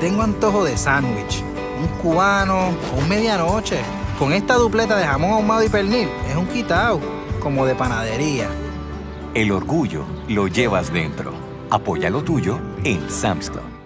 tengo antojo de sándwich, un cubano o un medianoche. Con esta dupleta de jamón ahumado y pernil es un quitao, como de panadería. El orgullo lo llevas dentro. Apoya lo tuyo en Sam's Club.